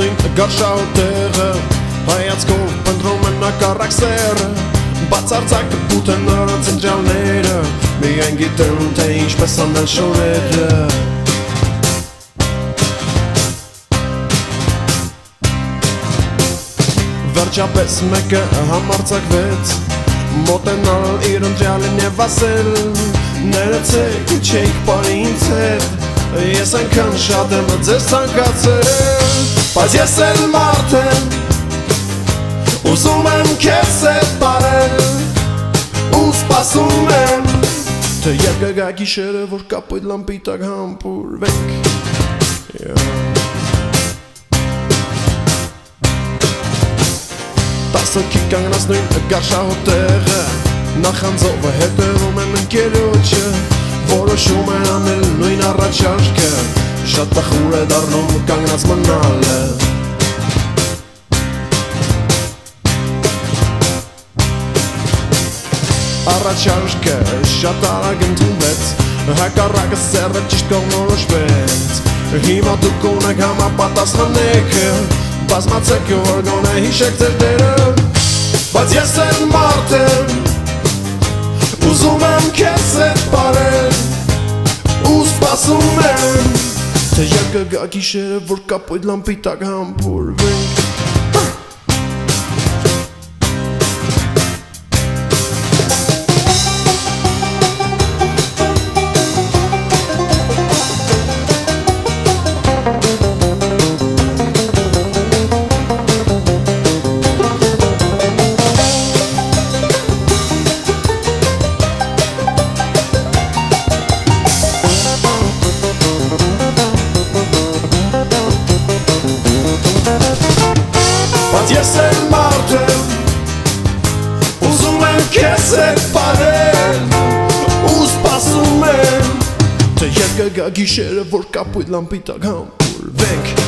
նույն գարշահոտեղը Հայացքով պնդրում են նակարակ սերը Բացարձակ կպութ են նրանց ընջալները Միայն գիտեմ թե ինչպես անել շորերը Վերջապես մեկը համարցակվեց Մոտենալ իր ընտրյալին և ասել Ներեցեք չեիք պարի ինձ հետ Ես այնքան շատ եմ ձեզ ցանկացել Բայց ես էլ մարդ եմ Ուզում եմ քեզ հետ բարել Ու սպասում եմ Թե երբ կգա գիշերը որ կապույտ լամպի տակ համբուրվենք yeah. Տասոքի կանգնած նույն գարշահոտեղը Նախանձովը հետևում եմ ընկերոջը որոշում է անել նույն առաջարկը Շատ տխուր է դառնում կանգնած մնալը Առաջարկը շատ արագ ընդունվեց Հակառակը սերը ճիշտ կողնորոշվեց Հիմա դուք ունեք համապատասխանեքը Բազմացեք որ գոնե հիշեք ձեր դերը Բայց ես էլ մարդ եմ Ուզում եմ քեզ հետ բարել սպասում եմ Թե երբ կգա գիշերը, որ կապույտ լամպի տակ համբուրվենք Բայց ես էլ մարդ եմ Ուզում եմ քեզ հետ բարել Ու սպասում եմ Թե երբ կգա գիշերը, որ կապույտ լամպի տակ համբուրվենք